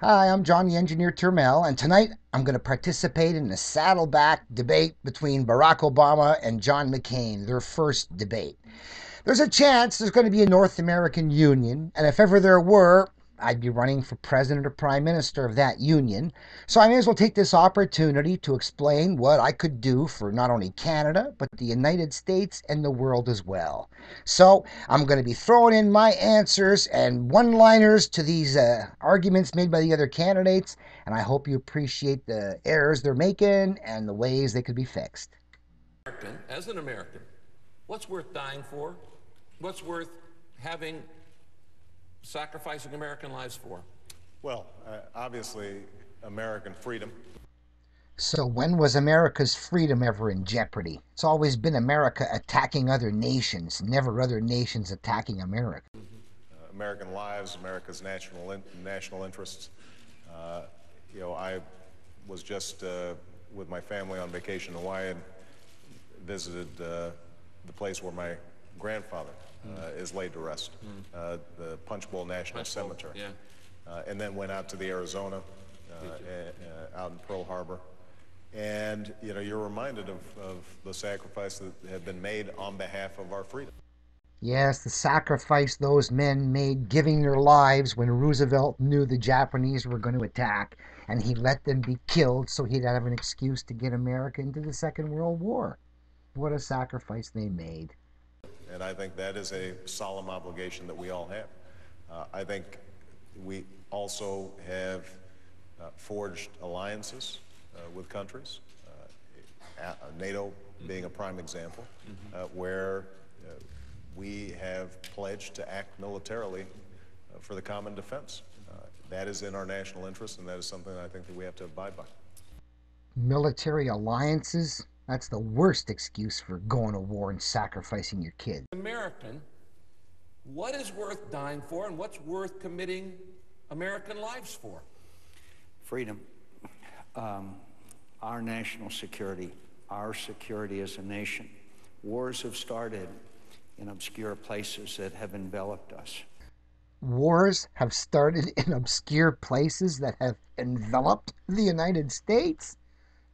Hi, I'm John the Engineer Turmel, and tonight I'm going to participate in a saddleback debate between Barack Obama and John McCain, their first debate. There's a chance there's going to be a North American Union, and if ever there were, I'd be running for president or prime minister of that union. So I may as well take this opportunity to explain what I could do for not only Canada, but the United States and the world as well. So I'm going to be throwing in my answers and one liners to these uh, arguments made by the other candidates, and I hope you appreciate the errors they're making and the ways they could be fixed. As an American, what's worth dying for? What's worth having sacrificing American lives for? Well, uh, obviously, American freedom. So, when was America's freedom ever in jeopardy? It's always been America attacking other nations, never other nations attacking America. Uh, American lives, America's national in, national interests. Uh, you know, I was just uh, with my family on vacation in Hawaii and visited uh, the place where my grandfather uh, is laid to rest, uh, the Punch Bowl National Punch Bowl, Cemetery. yeah. Uh, and then went out to the Arizona, uh, uh, out in Pearl Harbor. And, you know, you're reminded of, of the sacrifice that had been made on behalf of our freedom. Yes, the sacrifice those men made giving their lives when Roosevelt knew the Japanese were going to attack, and he let them be killed so he'd have an excuse to get America into the Second World War. What a sacrifice they made. And I think that is a solemn obligation that we all have. Uh, I think we also have uh, forged alliances uh, with countries, uh, NATO being a prime example, uh, where uh, we have pledged to act militarily uh, for the common defense. Uh, That is in our national interest, and that is something I think that we have to abide by. Military alliances? That's the worst excuse for going to war and sacrificing your kids. American, what is worth dying for and what's worth committing American lives for? freedom, um, our national security, our security as a nation. Wars have started in obscure places that have enveloped us. Wars have started in obscure places that have enveloped the United States?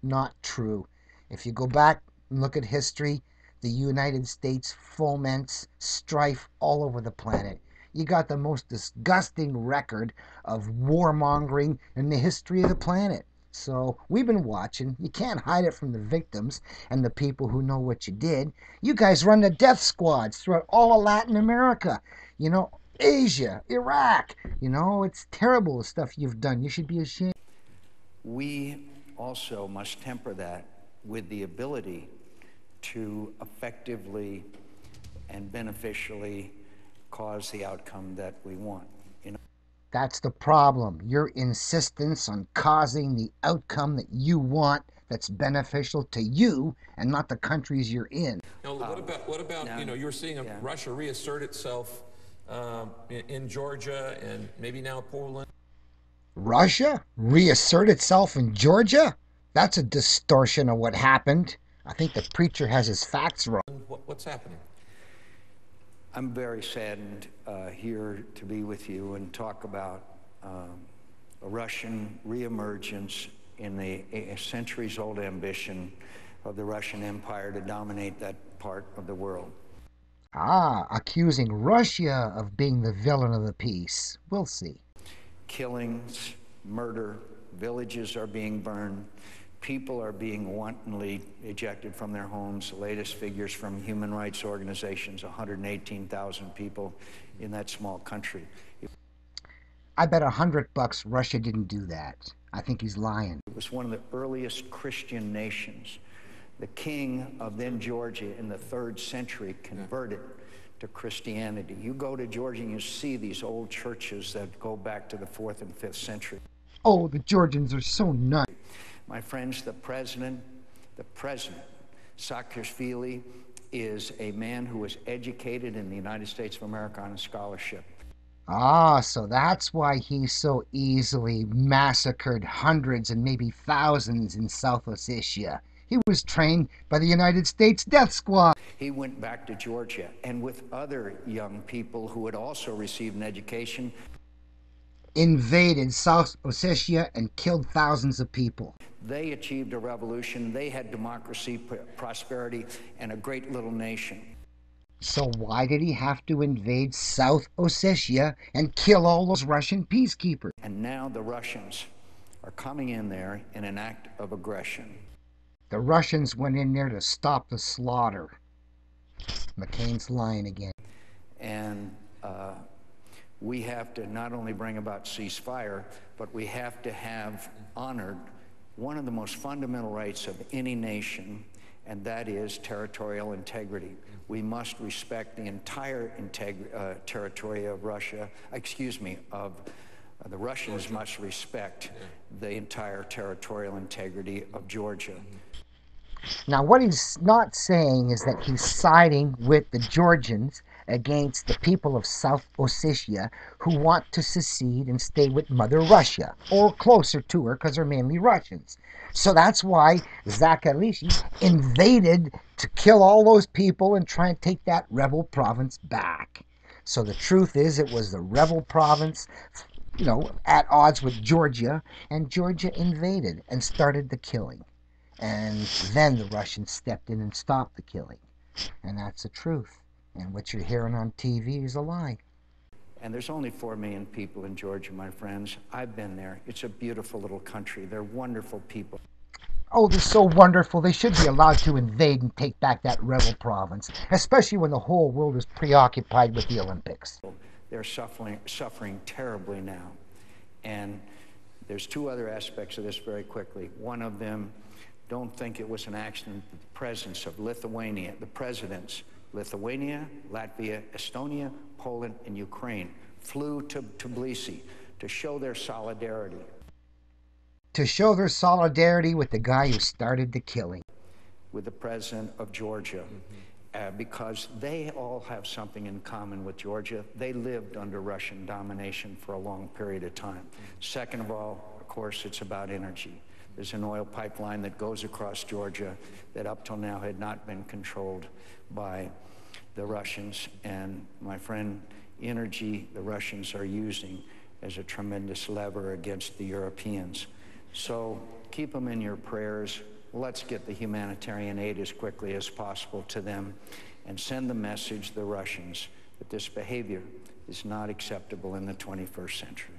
Not true. If you go back and look at history, the United States foments strife all over the planet. You got the most disgusting record of warmongering in the history of the planet. So we've been watching. You can't hide it from the victims and the people who know what you did. You guys run the death squads throughout all of Latin America. You know, Asia, Iraq. You know, it's terrible the stuff you've done. You should be ashamed. We also must temper that with the ability to effectively and beneficially cause the outcome that we want. You know, That's the problem. Your insistence on causing the outcome that you want that's beneficial to you and not the countries you're in. Now, what about, what about, no, you know, you're seeing yeah. Russia reassert itself um, in, in Georgia and maybe now Poland. Russia reassert itself in Georgia? That's a distortion of what happened. I think the preacher has his facts wrong. What, what's happening? I'm very saddened uh, here to be with you and talk about um, a Russian reemergence in the a centuries old ambition of the Russian Empire to dominate that part of the world. Ah, accusing Russia of being the villain of the piece. We'll see. Killings, murder, villages are being burned, people are being wantonly ejected from their homes. The latest figures from human rights organizations 118,000 people in that small country. I bet a hundred bucks Russia didn't do that. I think he's lying. It was one of the earliest Christian nations. The king of then Georgia in the third century converted to Christianity. You go to Georgia and you see these old churches that go back to the fourth and fifth century. Oh, the Georgians are so nuts. My friends, the president, the president, Saakashvili, is a man who was educated in the United States of America on a scholarship. Ah, so that's why he so easily massacred hundreds and maybe thousands in South Ossetia. He was trained by the United States Death Squad. He went back to Georgia and with other young people who had also received an education, invaded South Ossetia and killed thousands of people. They achieved a revolution. They had democracy, prosperity, and a great little nation. So why did he have to invade South Ossetia and kill all those Russian peacekeepers? And now the Russians are coming in there in an act of aggression. The Russians went in there to stop the slaughter. McCain's lying again. And uh, we have to not only bring about ceasefire, but we have to have honored one of the most fundamental rights of any nation, and that is territorial integrity. We must respect the entire uh, territory of Russia, excuse me, of uh, the Russians must respect the entire territorial integrity of Georgia. Now, what he's not saying is that he's siding with the Georgians against the people of South Ossetia who want to secede and stay with Mother Russia, or closer to her because they're mainly Russians. So that's why Zakharishny invaded to kill all those people and try and take that rebel province back. So the truth is, it was the rebel province, you know, at odds with Georgia, and Georgia invaded and started the killing. And then the Russians stepped in and stopped the killing. And that's the truth. And what you're hearing on TV is a lie. And there's only 4 million people in Georgia, my friends. I've been there. It's a beautiful little country. They're wonderful people. Oh, they're so wonderful. They should be allowed to invade and take back that rebel province, especially when the whole world is preoccupied with the Olympics. They're suffering, suffering terribly now. And there's two other aspects of this very quickly. One of them, don't think it was an accident the presence of Lithuania, the presidents Lithuania, Latvia, Estonia, Poland, and Ukraine flew to Tbilisi to show their solidarity. To show their solidarity with the guy who started the killing. With the president of Georgia. Uh, because they all have something in common with Georgia. They lived under Russian domination for a long period of time. Second of all, of course, it's about energy. There's an oil pipeline that goes across Georgia that up till now had not been controlled by the Russians. And my friend, energy the Russians are using as a tremendous lever against the Europeans. So keep them in your prayers. Let's get the humanitarian aid as quickly as possible to them and send the message to the Russians that this behavior is not acceptable in the 21st century.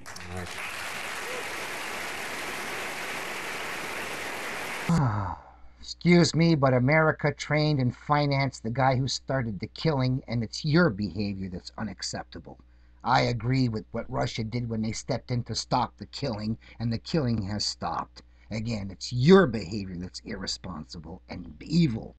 Excuse me, but America trained and financed the guy who started the killing, and it's your behavior that's unacceptable. I agree with what Russia did when they stepped in to stop the killing, and the killing has stopped. Again, it's your behavior that's irresponsible and evil.